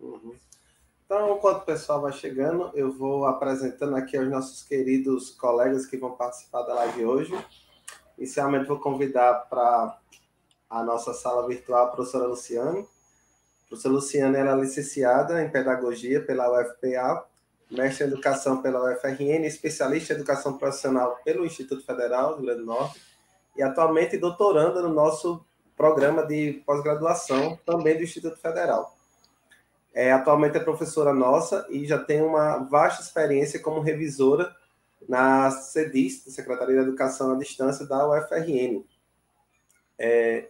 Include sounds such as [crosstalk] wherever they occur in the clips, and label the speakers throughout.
Speaker 1: Uhum. Então, enquanto o pessoal vai chegando, eu vou apresentando aqui aos nossos queridos colegas que vão participar da live hoje. Inicialmente, vou convidar para a nossa sala virtual a professora Luciane. A professora Luciane ela é licenciada em Pedagogia pela UFPA, mestre em Educação pela UFRN, especialista em Educação Profissional pelo Instituto Federal do Rio Grande do Norte e atualmente doutoranda no nosso programa de pós-graduação também do Instituto Federal. É, atualmente é professora nossa e já tem uma vasta experiência como revisora na CEDIS, Secretaria de Educação à Distância da UFRN. É,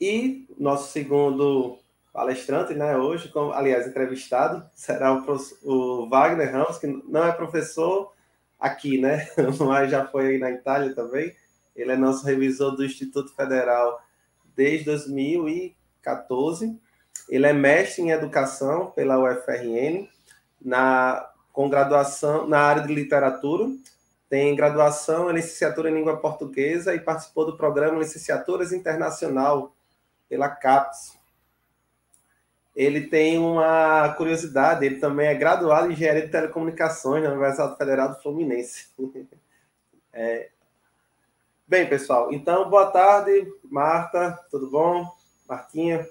Speaker 1: e nosso segundo palestrante, né, hoje, como, aliás, entrevistado, será o, o, Wagner Ramos, que não é professor aqui, né, [laughs] mas já foi aí na Itália também. Ele é nosso revisor do Instituto Federal desde 2014 ele é mestre em educação pela UFRN, na, com graduação na área de literatura, tem graduação em licenciatura em língua portuguesa e participou do programa Licenciaturas Internacional pela CAPES. Ele tem uma curiosidade, ele também é graduado em Engenharia de Telecomunicações na Universidade Federal do Fluminense. [laughs] É... Bem, pessoal, então, boa tarde, Marta, tudo bom? Martinha?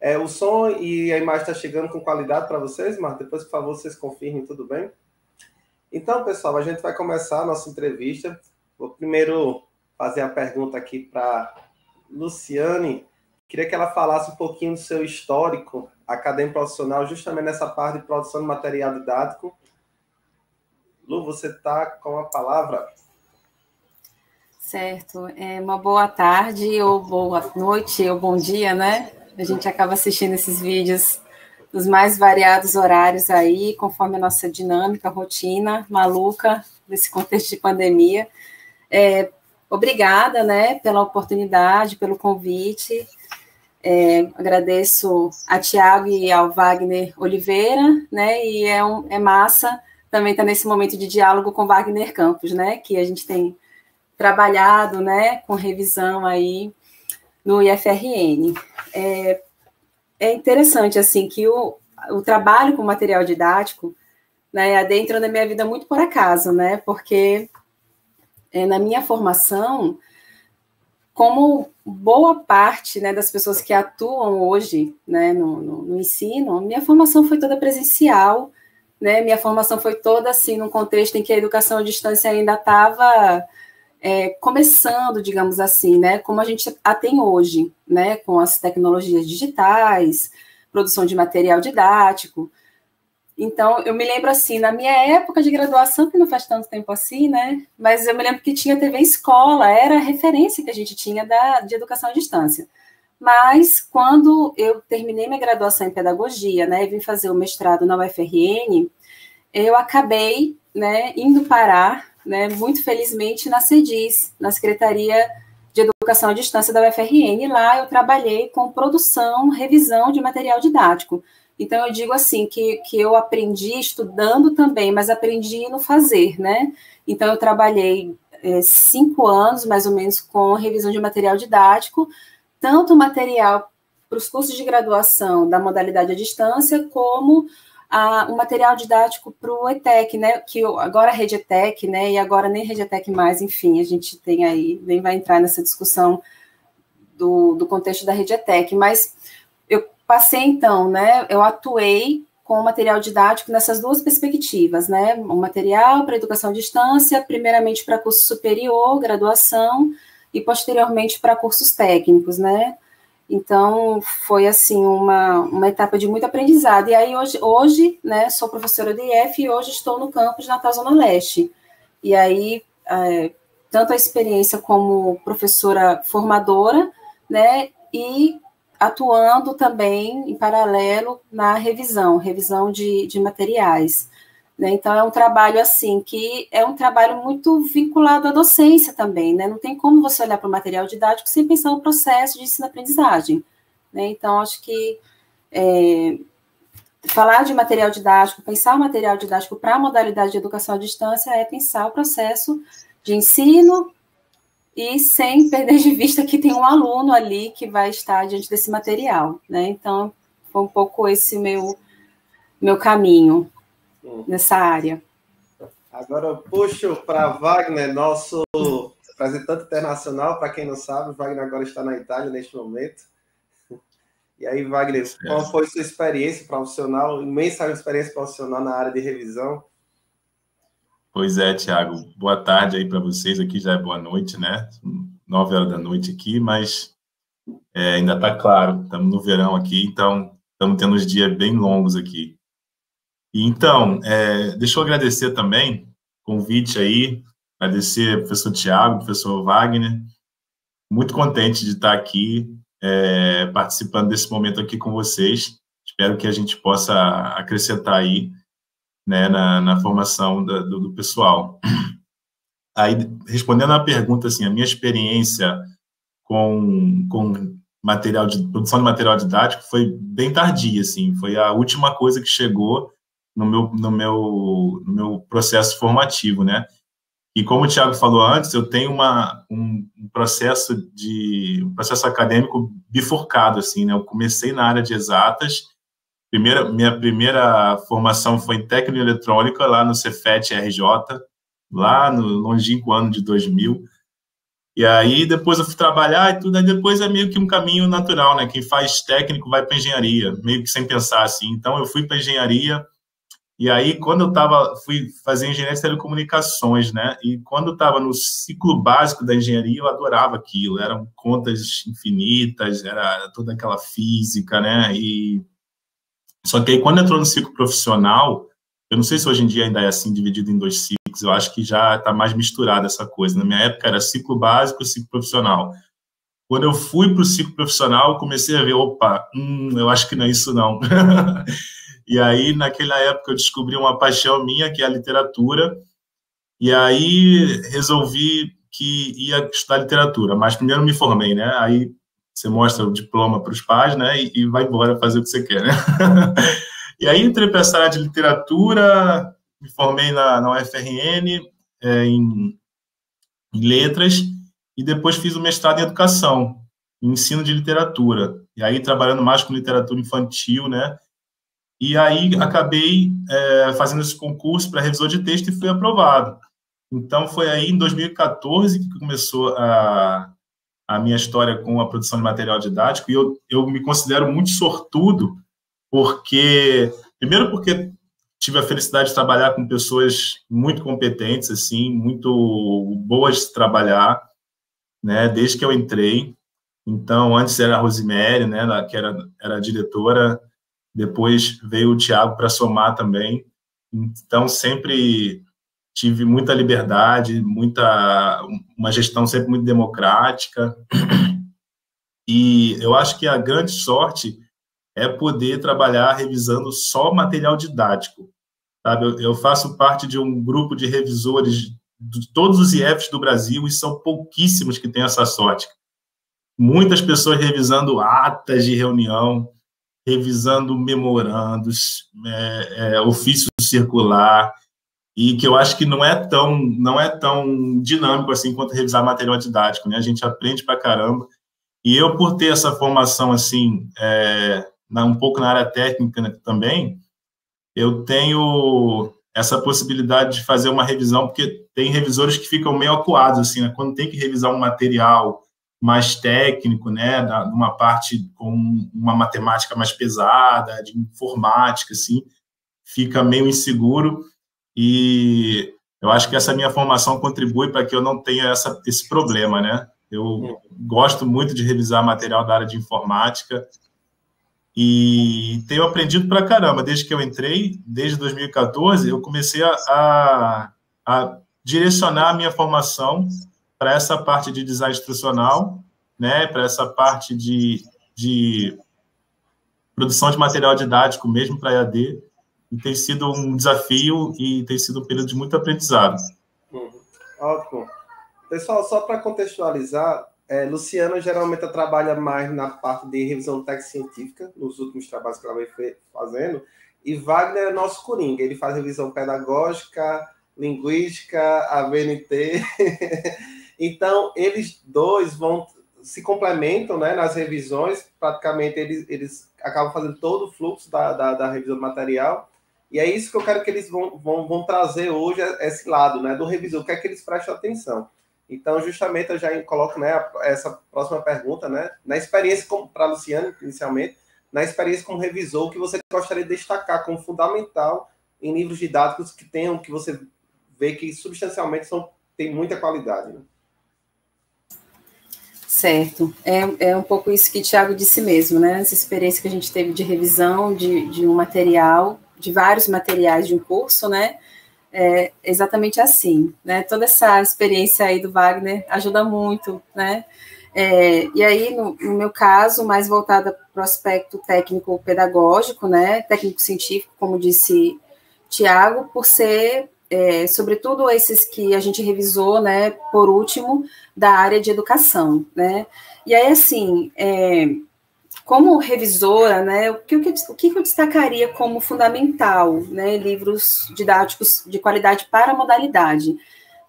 Speaker 1: É, o som e a imagem está chegando com qualidade para vocês, Marta? Depois, por favor, vocês confirmem, tudo bem? Então, pessoal, a gente vai começar a nossa entrevista. Vou primeiro fazer a pergunta aqui para Luciane. Queria que ela falasse um pouquinho do seu histórico acadêmico profissional, justamente nessa parte de produção de material didático. Lu, você está com a palavra.
Speaker 2: Certo. É uma boa tarde, ou boa noite, ou bom dia, né? A gente acaba assistindo esses vídeos dos mais variados horários aí, conforme a nossa dinâmica, rotina maluca desse contexto de pandemia. É, obrigada, né, pela oportunidade, pelo convite. É, agradeço a Tiago e ao Wagner Oliveira, né, e é, um, é massa também estar nesse momento de diálogo com Wagner Campos, né, que a gente tem trabalhado, né, com revisão aí no IFRN. É, é interessante, assim, que o, o trabalho com material didático né, adentra na minha vida muito por acaso, né, porque é, na minha formação, como boa parte né, das pessoas que atuam hoje né, no, no, no, ensino, minha formação foi toda presencial, né, minha formação foi toda assim, num contexto em que a educação à distância ainda estava é, começando, digamos assim, né, como a gente a tem hoje, né, com as tecnologias digitais, produção de material didático. Então, eu me lembro assim, na minha época de graduação, que não faz tanto tempo assim, né, mas eu me lembro que tinha TV escola, era a referência que a gente tinha da, de educação à distância. Mas, quando eu terminei minha graduação em pedagogia, né, e vim fazer o mestrado na UFRN, eu acabei, né, indo parar né, muito felizmente, na CEDIS, na Secretaria de Educação à Distância da UFRN. Lá eu trabalhei com produção, revisão de material didático. Então, eu digo assim, que, que eu aprendi estudando também, mas aprendi no fazer, né? Então, eu trabalhei é, cinco anos, mais ou menos, com revisão de material didático, tanto material para os cursos de graduação da modalidade à distância, como a, material didático para o ETEC, né? Que agora a rede ETEC, né? E agora nem rede ETEC mais, enfim, a gente tem aí, nem vai entrar nessa discussão do, do contexto da rede ETEC, mas eu passei então, né? Eu atuei com o material didático nessas duas perspectivas, né? O material para educação à distância, primeiramente para curso superior, graduação, e posteriormente para cursos técnicos, né? Então, foi, assim, uma, uma etapa de muito aprendizado. E aí, hoje, hoje né, sou professora de IF e hoje estou no campus Natal Zona Leste. E aí, é, tanto a experiência como professora formadora, né, e atuando também em paralelo na revisão, revisão de, de materiais. Né? Então, é um trabalho assim que é um trabalho muito vinculado à docência também, né? Não tem como você olhar para o material didático sem pensar no processo de ensino-aprendizagem. Né? Então, acho que é, falar de material didático, pensar o material didático para a modalidade de educação à distância é pensar o processo de ensino e sem perder de vista que tem um aluno ali que vai estar diante desse material. Né? Então, Foi um pouco esse meu, meu caminho hum. nessa área.
Speaker 1: Agora eu puxo para Wagner, nosso representante internacional. Para quem não sabe, Wagner agora está na Itália neste momento. E aí, Wagner, qual foi sua experiência profissional, imensa experiência profissional na área de revisão?
Speaker 3: Pois é, Tiago. Boa tarde aí para vocês. Aqui já é boa noite, né? Nove horas da noite aqui, mas é, ainda está claro. Estamos no verão aqui, então estamos tendo uns dias bem longos aqui. Então, é, deixa eu agradecer também o convite aí, agradecer ao professor Tiago, professor Wagner. Muito contente de estar aqui é, participando desse momento aqui com vocês. Espero que a gente possa acrescentar aí né, na, na formação da, do, do, pessoal. Aí, respondendo à pergunta, assim, a minha experiência com, com material de produção de material didático foi bem tardia, assim, foi a última coisa que chegou no meu, no meu, no meu processo formativo, né? E como o Tiago falou antes, eu tenho uma, um, processo de um processo acadêmico bifurcado, assim, né? Eu comecei na área de exatas. Primeira, minha primeira formação foi em técnica eletrônica lá no Cefet RJ, lá no longínquo ano de 2000. E aí depois eu fui trabalhar e tudo, aí depois é meio que um caminho natural, né? Quem faz técnico vai para engenharia, meio que sem pensar assim. Então eu fui para engenharia e aí, quando eu tava, fui fazer engenharia de telecomunicações, né? E quando eu estava no ciclo básico da engenharia, eu adorava aquilo. Eram contas infinitas, era toda aquela física, né? E só que aí, quando entrou no ciclo profissional, eu não sei se hoje em dia ainda é assim, dividido em dois ciclos, eu acho que já está mais misturada essa coisa. Na minha época era ciclo básico e ciclo profissional. Quando eu fui para o ciclo profissional, eu comecei a ver, opa, hum, eu acho que não é isso não. [laughs] E aí, naquela época, eu descobri uma paixão minha, que é a literatura, e aí resolvi que ia estudar literatura, mas primeiro me formei, né? Aí você mostra o diploma para os pais, né? E, e, vai embora fazer o que você quer, né? [laughs] e aí entrei para essa área de literatura, me formei na, na UFRN é, em, em letras e depois fiz o mestrado em educação, em ensino de literatura. E aí trabalhando mais com literatura infantil, né? E aí acabei é, fazendo esse concurso para revisor de texto e fui aprovado. Então foi aí em 2014 que começou a, a minha história com a produção de material didático e eu, eu me considero muito sortudo porque primeiro porque tive a felicidade de trabalhar com pessoas muito competentes assim, muito boas de trabalhar, né, desde que eu entrei. Então, antes era a Rosemary, né, que era, era a diretora, depois veio o Thiago para somar também. Então, sempre tive muita liberdade, muita uma gestão sempre muito democrática. E eu acho que a grande sorte é poder trabalhar revisando só material didático. Sabe? Eu, eu faço parte de um grupo de revisores de todos os IFs do Brasil e são pouquíssimos que têm essa sorte. Muitas pessoas revisando atas de reunião, revisando memorandos, é, é, ofício circular, e que eu acho que não é tão não é tão dinâmico assim quanto revisar material didático, né? A gente aprende para caramba. E eu por ter essa formação assim, é, na, um pouco na área técnica né, também, eu tenho essa possibilidade de fazer uma revisão, porque tem revisores que ficam meio acuados assim, né? Quando tem que revisar um material mais técnico, né, de uma parte com uma matemática mais pesada, de informática, assim, fica meio inseguro e eu acho que essa minha formação contribui para que eu não tenha essa, esse problema, né? Eu gosto muito de revisar material da área de informática e tenho aprendido para caramba. Desde que eu entrei, desde 2014, eu comecei a, a, a direcionar a minha formação para essa parte de design instrucional, né, para essa parte de, de produção de material didático mesmo para EAD, e tem sido um desafio e tem sido um período de muito aprendizado.
Speaker 1: Uhum. Ótimo. Pessoal, só para contextualizar, é, Luciano geralmente trabalha mais na parte de revisão técnica científica, nos últimos trabalhos que ela vem fazendo, e Wagner é nosso coringa, ele faz revisão pedagógica, linguística, ABNT, [laughs] Então, eles dois vão se complementam né, nas revisões, praticamente eles, eles acabam fazendo todo o fluxo da, da, da revisão do material, e é isso que eu quero que eles vão, vão, vão trazer hoje, esse lado né, do revisor, o que é que eles prestam atenção. Então, justamente, eu já coloco né, essa próxima pergunta, né, na experiência para a Luciane, inicialmente, na experiência como revisor, o que você gostaria de destacar como fundamental em livros didáticos que tenham, que você vê que substancialmente são, tem muita qualidade. Né?
Speaker 2: Certo. É, é um pouco isso que o Tiago disse mesmo, né? Essa experiência que a gente teve de revisão de, de um material, de vários materiais de um curso, né? É exatamente assim, né? Toda essa experiência aí do Wagner ajuda muito, né? É, e aí, no, no, meu caso, mais voltada para o aspecto técnico-pedagógico, né? Técnico-científico, como disse Tiago, por ser é, sobretudo esses que a gente revisou, né, por último, da área de educação, né, e aí, assim, é, como revisora, né, o que, o que eu destacaria como fundamental, né, livros didáticos de qualidade para a modalidade,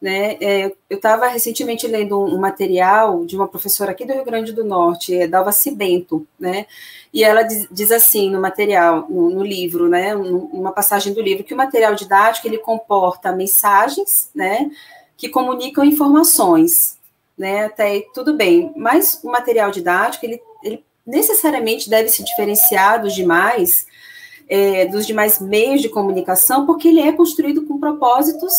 Speaker 2: né? É, eu estava recentemente lendo um, um, material de uma professora aqui do Rio Grande do Norte, é Dalva Cibento, né? E ela diz, diz assim no material, no, no livro, né? Uma passagem do livro que o material didático ele comporta mensagens, né? Que comunicam informações, né? Até aí, tudo bem, mas o material didático ele, ele necessariamente deve se diferenciar dos demais, é, dos demais meios de comunicação, porque ele é construído com propósitos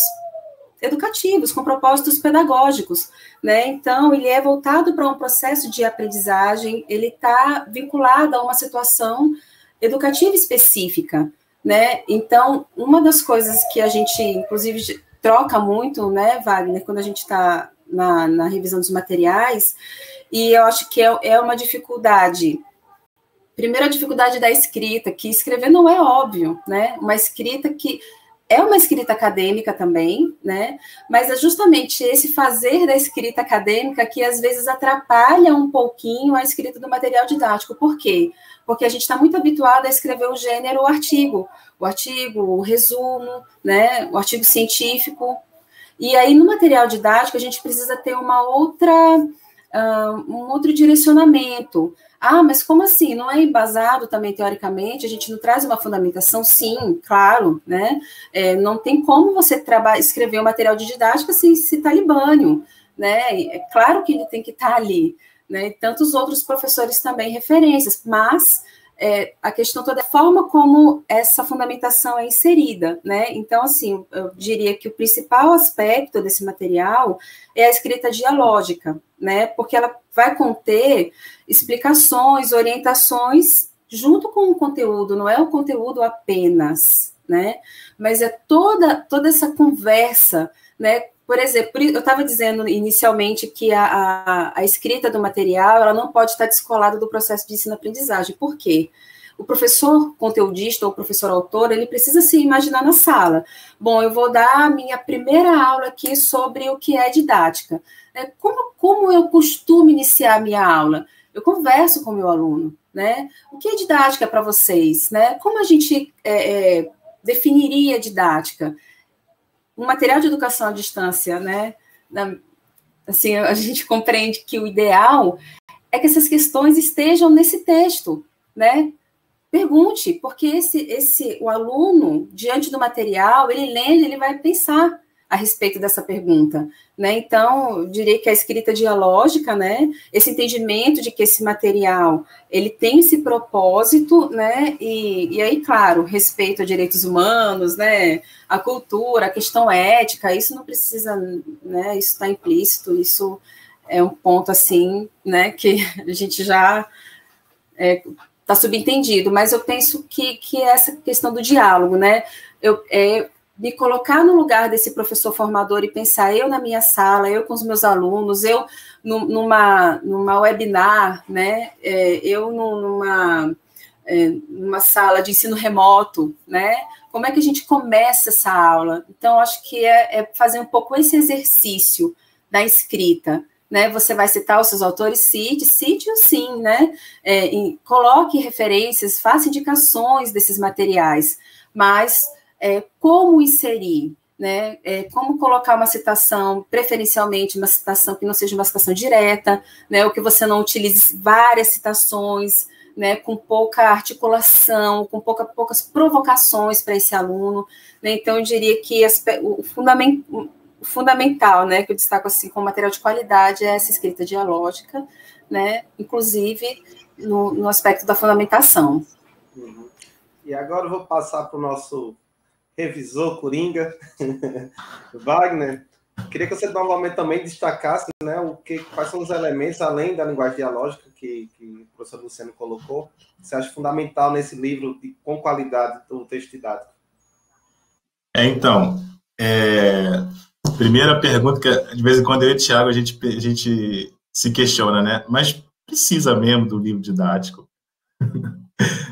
Speaker 2: educativos, com propósitos pedagógicos, né? Então, ele é voltado para um processo de aprendizagem, ele está vinculado a uma situação educativa específica, né? Então, uma das coisas que a gente, inclusive, troca muito, né, Wagner, quando a gente está na, na, revisão dos materiais, e eu acho que é, é uma dificuldade. Primeiro, a dificuldade da escrita, que escrever não é óbvio, né? Uma escrita que é uma escrita acadêmica também, né? Mas é justamente esse fazer da escrita acadêmica que às vezes atrapalha um pouquinho a escrita do material didático. Por quê? Porque a gente está muito habituado a escrever o gênero o artigo, o artigo, o resumo, né? O artigo científico. E aí no material didático a gente precisa ter uma outra um outro direcionamento. Ah, mas como assim? Não é embasado também teoricamente? A gente não traz uma fundamentação? Sim, claro, né? É, não tem como você escrever um material de didática sem citar Libânio, né? É claro que ele tem que estar ali, né? E tantos outros professores também referências, mas é, a questão toda é a forma como essa fundamentação é inserida, né? Então, assim, eu diria que o principal aspecto desse material é a escrita dialógica, né? Porque ela vai conter explicações, orientações junto com o conteúdo, não é o conteúdo apenas, né? Mas é toda toda essa conversa, né? Por exemplo, eu estava dizendo inicialmente que a, a, a, escrita do material ela não pode estar descolada do processo de ensino-aprendizagem. Por quê? O professor conteudista ou professor autor, ele precisa se imaginar na sala. Bom, eu vou dar a minha primeira aula aqui sobre o que é didática. É, como, como eu costumo iniciar a minha aula? Eu converso com o meu aluno, né? O que é didática para vocês, né? Como a gente é, é, definiria didática? Um material de educação à distância, né? assim, a gente compreende que o ideal é que essas questões estejam nesse texto, né? Pergunte, porque esse, esse, o aluno, diante do material, ele lendo, ele vai pensar, a respeito dessa pergunta, né? Então, diria que a escrita dialógica, né, esse entendimento de que esse material, ele tem esse propósito, né, e, e aí, claro, respeito a direitos humanos, né, a cultura, a questão ética, isso não precisa, né, isso está implícito, isso é um ponto, assim, né, que [laughs] a gente já é, está subentendido, mas eu penso que, que é essa questão do diálogo, né, eu, é, me colocar no lugar desse professor formador e pensar eu na minha sala, eu com os meus alunos, eu numa, numa webinar, né, é, eu numa, é, numa sala de ensino remoto, né, como é que a gente começa essa aula? Então, acho que é, é fazer um pouco esse exercício da escrita, né? Você vai citar os seus autores, cite, cite sim, né? É, em, coloque referências, faça indicações desses materiais, mas é, como inserir, né? É, como colocar uma citação, preferencialmente uma citação que não seja uma citação direta, né? Ou que você não utilize várias citações, né? Com pouca articulação, com pouca, poucas provocações para esse aluno, né? Então eu diria que o, fundament, o fundamental, né? Que eu destaco assim com material de qualidade é essa escrita dialógica, né? Inclusive no, no aspecto da fundamentação.
Speaker 1: Uhum. E agora eu vou passar para o nosso revisor Coringa, [laughs] Wagner. Queria que você novamente também destacasse né, o que, quais são os elementos, além da linguagem dialógica que, que o professor Luciano colocou, você acha fundamental nesse livro de, com qualidade do texto didático.
Speaker 3: É, então, é, primeira pergunta que de vez em quando eu e o Thiago a gente, a gente se questiona, né? Mas precisa mesmo do livro didático?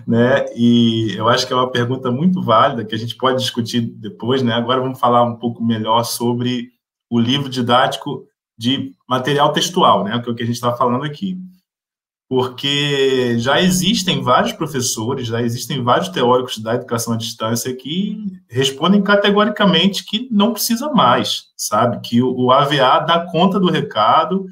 Speaker 3: Né? E eu acho que é uma pergunta muito válida que a gente pode discutir depois, né? Agora vamos falar um pouco melhor sobre o livro didático de material textual, né? Que é o que a gente está falando aqui. Porque já existem vários professores, já existem vários teóricos da educação à distância que respondem categoricamente que não precisa mais, sabe? Que o AVA dá conta do recado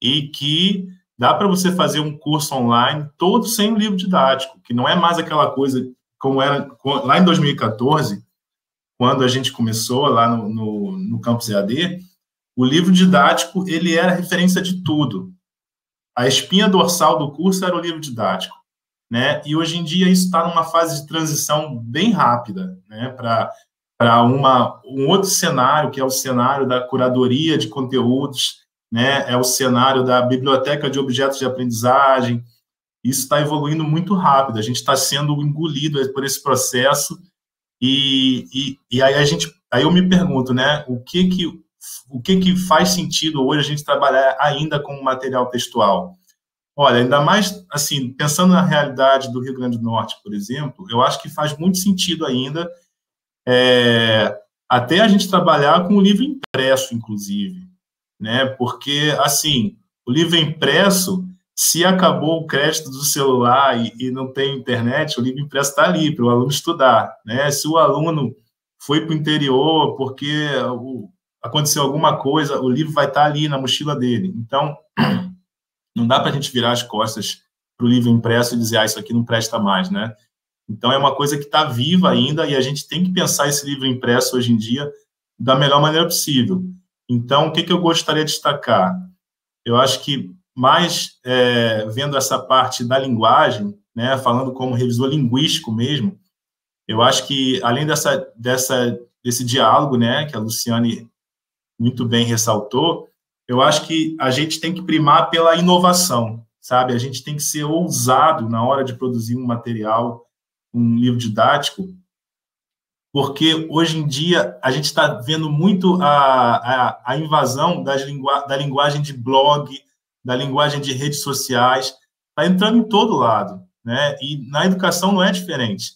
Speaker 3: e que Dá para você fazer um curso online todo sem o livro didático, que não é mais aquela coisa como era lá em 2014, quando a gente começou lá no, no, no campus EAD, o livro didático ele era referência de tudo. A espinha dorsal do curso era o livro didático, né? E hoje em dia isso está numa fase de transição bem rápida, né? Para para um outro cenário que é o cenário da curadoria de conteúdos né? É o cenário da biblioteca de objetos de aprendizagem. Isso está evoluindo muito rápido. A gente está sendo engolido por esse processo e, e, e, aí a gente, aí eu me pergunto, né? O que que o que que faz sentido hoje a gente trabalhar ainda com material textual? Olha, ainda mais assim, pensando na realidade do Rio Grande do Norte, por exemplo, eu acho que faz muito sentido ainda é, até a gente trabalhar com o livro impresso, inclusive né? Porque, assim, o livro impresso, se acabou o crédito do celular e, e não tem internet, o livro impresso está ali para o aluno estudar, né? Se o aluno foi para o interior porque aconteceu alguma coisa, o livro vai estar tá ali na mochila dele. Então, [clears throat] não dá para a gente virar as costas para o livro impresso e dizer, ah, isso aqui não presta mais, né? Então, é uma coisa que está viva ainda e a gente tem que pensar esse livro impresso hoje em dia da melhor maneira possível. Então, o que, que eu gostaria de destacar? Eu acho que, mais é, vendo essa parte da linguagem, né, falando como revisor linguístico mesmo, eu acho que, além dessa, dessa, desse diálogo né, que a Luciane muito bem ressaltou, eu acho que a gente tem que primar pela inovação, sabe? A gente tem que ser ousado na hora de produzir um material, um livro didático, porque hoje em dia a gente está vendo muito a, a, a invasão das lingua, da linguagem de blog, da linguagem de redes sociais, está entrando em todo lado, né? E na educação não é diferente.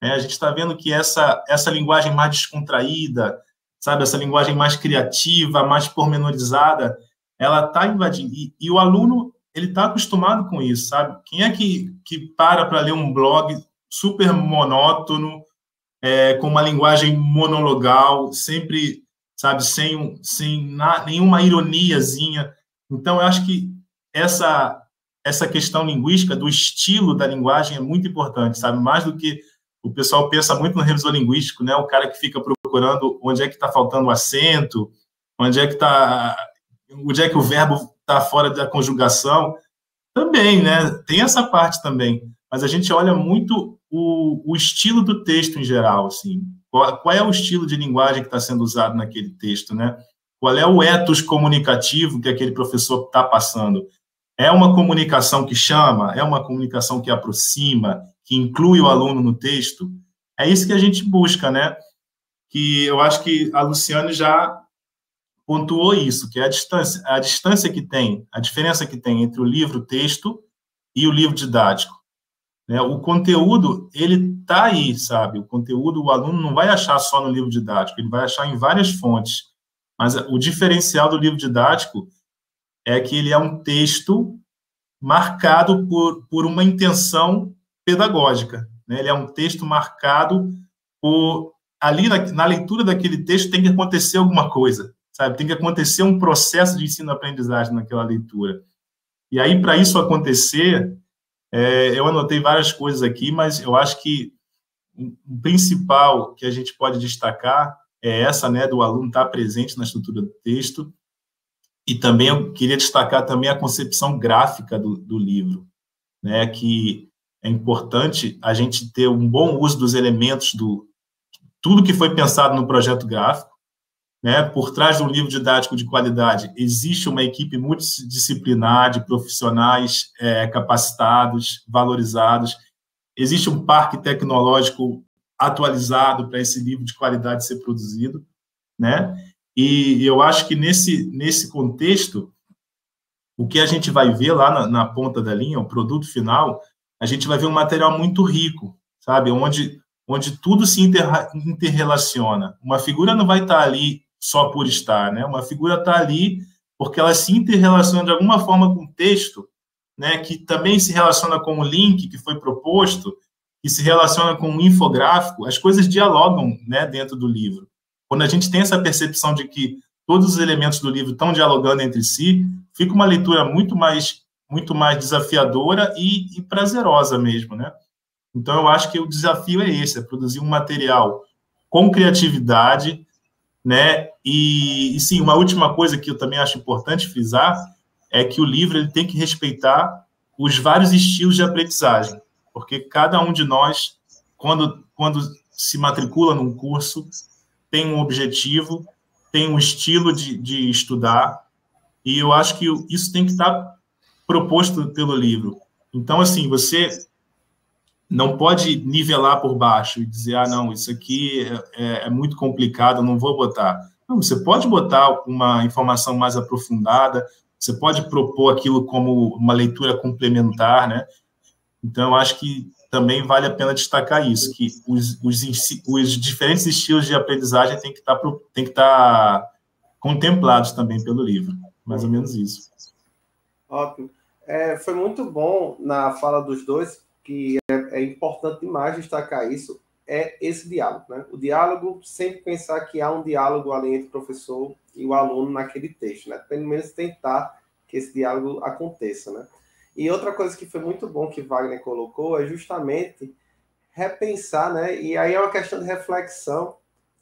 Speaker 3: Né? A gente está vendo que essa, essa linguagem mais descontraída, sabe, essa linguagem mais criativa, mais pormenorizada, ela está invadindo. E, e, o aluno ele está acostumado com isso, sabe? Quem é que, que para para ler um blog super monótono, é, com uma linguagem monologal, sempre, sabe, sem, sem na, nenhuma ironiazinha. Então, eu acho que essa, essa questão linguística, do estilo da linguagem, é muito importante, sabe? Mais do que o pessoal pensa muito no revisor linguístico, né? O cara que fica procurando onde é que está faltando o acento, onde é que está, onde é que o verbo está fora da conjugação. Também, né? Tem essa parte também. Mas a gente olha muito o, o estilo do texto em geral, assim. Qual, qual é o estilo de linguagem que está sendo usado naquele texto, né? Qual é o ethos comunicativo que aquele professor está passando? É uma comunicação que chama? É uma comunicação que aproxima, que inclui o aluno no texto? É isso que a gente busca, né? Que eu acho que a Luciane já pontuou isso, que é a distância, a distância que tem, a diferença que tem entre o livro-texto e o livro didático. Né? O conteúdo, ele está aí, sabe? O conteúdo, o aluno não vai achar só no livro didático, ele vai achar em várias fontes. Mas o diferencial do livro didático é que ele é um texto marcado por, por uma intenção pedagógica. Né? Ele é um texto marcado por ali na, na leitura daquele texto tem que acontecer alguma coisa, sabe? Tem que acontecer um processo de ensino-aprendizagem naquela leitura. E aí, para isso acontecer, é, eu anotei várias coisas aqui, mas eu acho que o principal que a gente pode destacar é essa, né, do aluno estar presente na estrutura do texto, e também eu queria destacar também a concepção gráfica do, do livro, né, que é importante a gente ter um bom uso dos elementos do tudo que foi pensado no projeto gráfico, né, por trás de um livro didático de qualidade existe uma equipe multidisciplinar de profissionais é, capacitados, valorizados, existe um parque tecnológico atualizado para esse livro de qualidade ser produzido, né? E eu acho que nesse, nesse contexto, o que a gente vai ver lá na, na ponta da linha, o produto final, a gente vai ver um material muito rico, sabe? Onde, onde tudo se inter, interrelaciona. Uma figura não vai estar ali só por estar, né? Uma figura está ali porque ela se interrelaciona de alguma forma com o texto, né? Que também se relaciona com o link que foi proposto, que se relaciona com o infográfico. As coisas dialogam, né? Dentro do livro. Quando a gente tem essa percepção de que todos os elementos do livro estão dialogando entre si, fica uma leitura muito mais muito mais desafiadora e, e prazerosa mesmo, né? Então eu acho que o desafio é esse, é produzir um material com criatividade, né? E, e, sim, uma última coisa que eu também acho importante frisar é que o livro ele tem que respeitar os vários estilos de aprendizagem, porque cada um de nós, quando, quando se matricula num curso, tem um objetivo, tem um estilo de, de estudar, e eu acho que isso tem que estar proposto pelo livro. Então, assim, você não pode nivelar por baixo e dizer, ah, não, isso aqui é, é, é muito complicado, não vou botar. Não, você pode botar uma informação mais aprofundada, você pode propor aquilo como uma leitura complementar, né? Então, acho que também vale a pena destacar isso, que os, os, os diferentes estilos de aprendizagem têm que estar, tá têm que estar tá contemplados também pelo livro. Mais ou menos isso.
Speaker 1: Ótimo. É, foi muito bom na fala dos dois, que é, é, importante demais destacar isso, é esse diálogo. Né? O diálogo, sempre pensar que há um diálogo ali entre o professor e o aluno naquele texto, né? pelo menos tentar que esse diálogo aconteça. Né? E outra coisa que foi muito bom que Wagner colocou é justamente repensar, né? E aí é uma questão de reflexão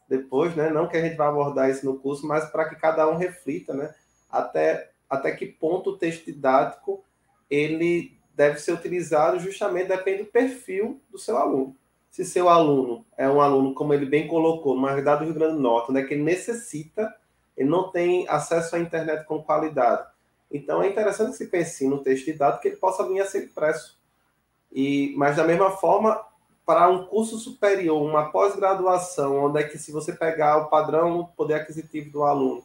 Speaker 1: depois, né? Não que a gente vá abordar isso no curso, mas para que cada um reflita, né? Até, até que ponto o texto didático ele deve ser utilizado justamente depende do perfil do seu aluno. Se seu aluno é um aluno, como ele bem colocou, numa realidade do Rio Grande do Norte, né, que ele necessita, ele não tem acesso à internet com qualidade, então, é interessante que se pense no texto de dados que ele possa vir a ser impresso. E, mas, da mesma forma, para um curso superior, uma pós-graduação, onde é que, se você pegar o padrão poder aquisitivo do aluno,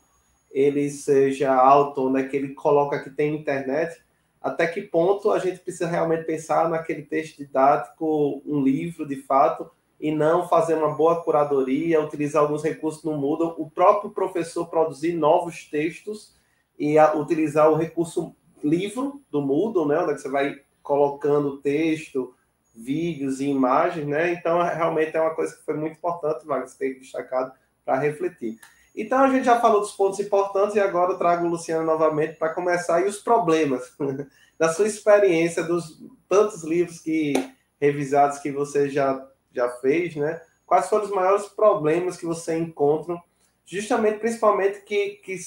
Speaker 1: ele seja alto, onde é que ele coloca que tem internet, até que ponto a gente precisa realmente pensar naquele texto didático, um livro, de fato, e não fazer uma boa curadoria, utilizar alguns recursos no Moodle, o próprio professor produzir novos textos e utilizar o recurso livro do Moodle, né, onde você vai colocando texto, vídeos e imagens, né? Então, realmente é uma coisa que foi muito importante, Wagner, ter destacado para refletir. Então, a gente já falou dos pontos importantes e agora eu trago o Luciano novamente para começar aí os problemas [laughs] da sua experiência, dos tantos livros que revisados que você já, já fez, né? Quais foram os maiores problemas que você encontra, justamente, principalmente, que, que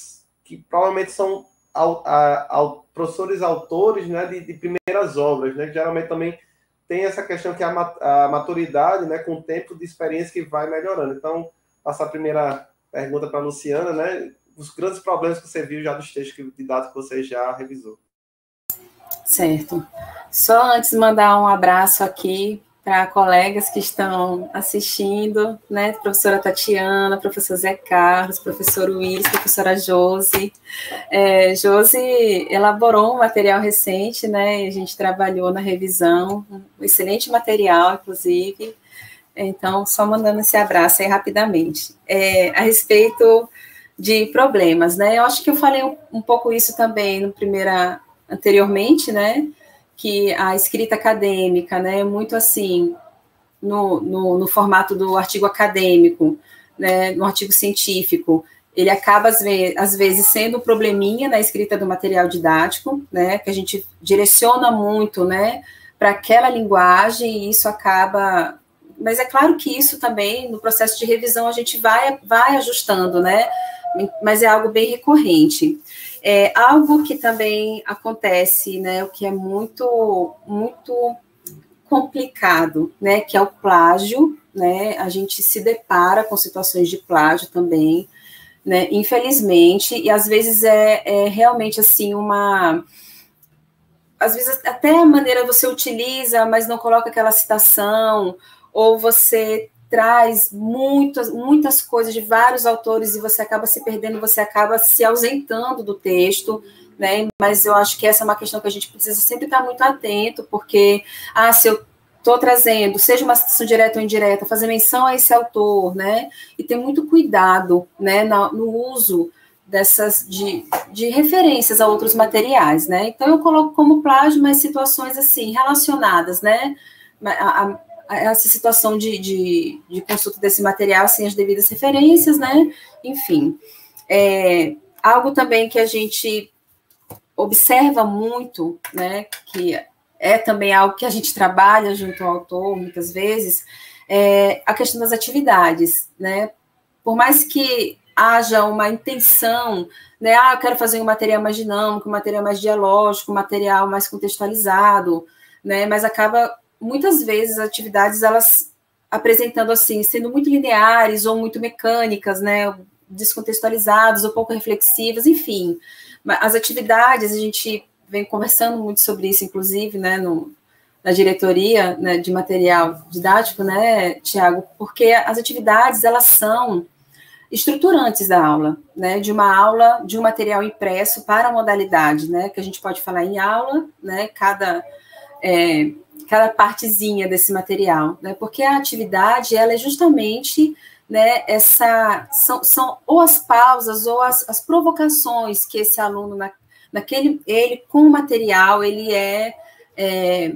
Speaker 1: que provavelmente são ao, a, ao, professores autores né, de, de, primeiras obras, né, geralmente também tem essa questão que a, a maturidade, né, com o tempo de experiência que vai melhorando. Então, passar a primeira pergunta para a Luciana, né, os grandes problemas que você viu já dos textos de dados que você já revisou.
Speaker 2: Certo. Só antes mandar um abraço aqui para colegas que estão assistindo, né? Professora Tatiana, professor Zé Carlos, professor Willis, professora Josi. É, Josi elaborou um material recente, né? A gente trabalhou na revisão, um excelente material, inclusive. Então, só mandando esse abraço aí rapidamente. É, a respeito de problemas, né? Eu acho que eu falei um, pouco isso também no primeira anteriormente, né? que a escrita acadêmica, né, é muito assim, no, no, no formato do artigo acadêmico, né, no artigo científico, ele acaba, às vezes, às vezes, sendo um probleminha na escrita do material didático, né, que a gente direciona muito, né, para aquela linguagem, e isso acaba... Mas é claro que isso também, no processo de revisão, a gente vai, vai ajustando, né, mas é algo bem recorrente. É algo que também acontece, né, o que é muito, muito complicado, né, que é o plágio, né, a gente se depara com situações de plágio também, né, infelizmente, e às vezes é, é realmente, assim, uma... Às vezes até a maneira você utiliza, mas não coloca aquela citação, ou você traz muitas, muitas coisas de vários autores e você acaba se perdendo, você acaba se ausentando do texto, né? Mas eu acho que essa é uma questão que a gente precisa sempre estar muito atento, porque, ah, se eu estou trazendo, seja uma citação direta ou indireta, fazer menção a esse autor, né? E ter muito cuidado, né, no, uso dessas de, de referências a outros materiais, né? Então eu coloco como plágio mais situações assim relacionadas, né? A, a, essa situação de, de, de, consulta desse material sem as devidas referências, né? Enfim, é, algo também que a gente observa muito, né? Que é também algo que a gente trabalha junto ao autor muitas vezes, é a questão das atividades, né? Por mais que haja uma intenção, né? Ah, eu quero fazer um material mais dinâmico, um material mais dialógico, um material mais contextualizado, né? Mas acaba muitas vezes as atividades elas apresentando assim, sendo muito lineares ou muito mecânicas, né, descontextualizadas ou pouco reflexivas, enfim. As atividades, a gente vem conversando muito sobre isso, inclusive, né, no, na diretoria né, de material didático, né, Tiago, porque as atividades, elas são estruturantes da aula, né, de uma aula, de um material impresso para a modalidade, né, que a gente pode falar em aula, né, cada é, cada partezinha desse material, né? Porque a atividade ela é justamente né, essa são, são ou as pausas ou as, as provocações que esse aluno na, naquele ele com o material ele é, é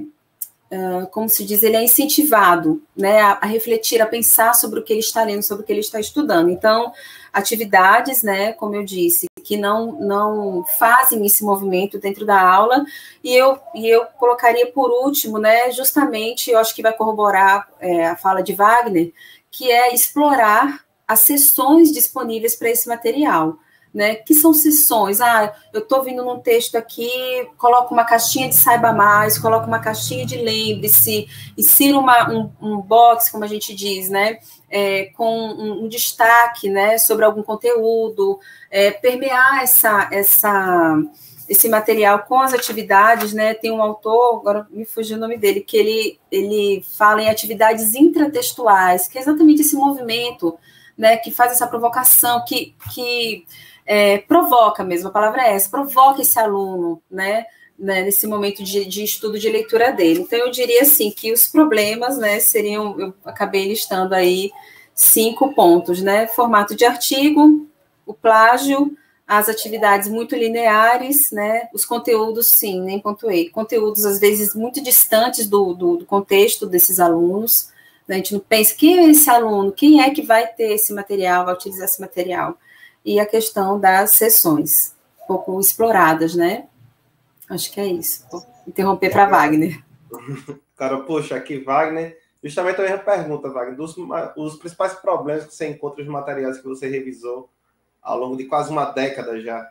Speaker 2: uh, como se diz ele é incentivado né a, a, refletir a pensar sobre o que ele está lendo sobre o que ele está estudando então atividades né como eu disse que não, não fazem esse movimento dentro da aula, e eu, e eu colocaria por último, né, justamente, eu acho que vai corroborar é, a fala de Wagner, que é explorar as sessões disponíveis para esse material né? Que são sessões. Ah, eu estou vindo num texto aqui, coloco uma caixinha de saiba mais, coloco uma caixinha de lembre-se, insiro uma, um, um box, como a gente diz, né? É, com um, destaque, né? Sobre algum conteúdo, é, permear essa, essa esse material com as atividades, né? Tem um autor, agora me fugiu o nome dele, que ele, ele fala em atividades intratextuais, que é exatamente esse movimento, né? Que faz essa provocação, que, que é, provoca mesmo, a palavra é essa, provoca esse aluno, né, né nesse momento de, de, estudo de leitura dele. Então, eu diria assim que os problemas, né, seriam, eu acabei listando aí cinco pontos, né, formato de artigo, o plágio, as atividades muito lineares, né, os conteúdos, sim, nem pontuei, conteúdos às vezes muito distantes do, do, do contexto desses alunos, né, a gente não pensa, quem é esse aluno, quem é que vai ter esse material, vai utilizar esse material, e a questão das sessões, um pouco exploradas, né? Acho que é isso. Vou interromper para Wagner. [laughs]
Speaker 1: Cara, poxa, aqui, Wagner, justamente a mesma pergunta, Wagner, dos os principais problemas que você encontra nos materiais que você revisou ao longo de quase uma década já.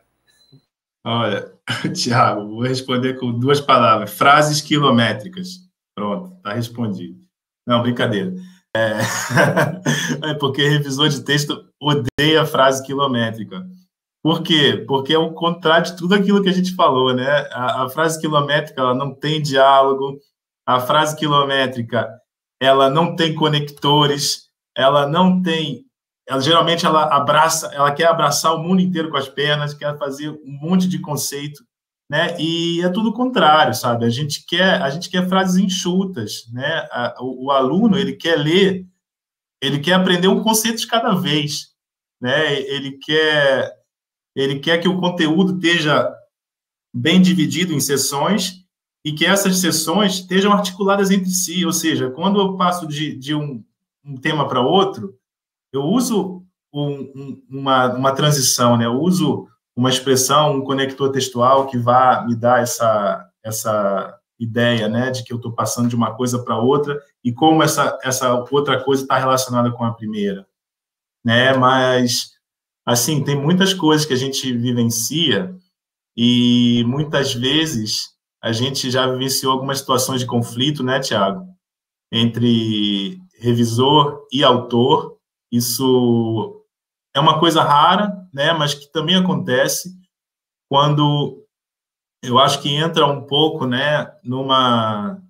Speaker 3: Olha, [laughs] Tiago, vou responder com duas palavras: frases quilométricas. Pronto, está respondido. Não, brincadeira. É, [laughs] é porque revisor de texto odeia a frase quilométrica. Por quê? Porque é o contrário de tudo aquilo que a gente falou, né? A, a, frase quilométrica ela não tem diálogo, a frase quilométrica ela não tem conectores, ela não tem. Ela, geralmente ela abraça, ela quer abraçar o mundo inteiro com as pernas, quer fazer um monte de conceito né? E é tudo o contrário, sabe? A gente quer, a gente quer frases enxutas, né? O, o, aluno ele quer ler, ele quer aprender um conceito de cada vez, né? Ele quer, ele quer que o conteúdo esteja bem dividido em sessões e que essas sessões estejam articuladas entre si, ou seja, quando eu passo de, de um, um tema para outro, eu uso um, um, uma, uma transição, né? eu uso uma expressão, um conector textual que vá me dar essa, essa ideia né, de que eu estou passando de uma coisa para outra e como essa, essa outra coisa está relacionada com a primeira. Né? Mas, assim, tem muitas coisas que a gente vivencia e muitas vezes a gente já vivenciou algumas situações de conflito, né, Tiago? Entre revisor e autor. Isso é uma coisa rara, né, mas que também acontece quando eu acho que entra um pouco, né, numa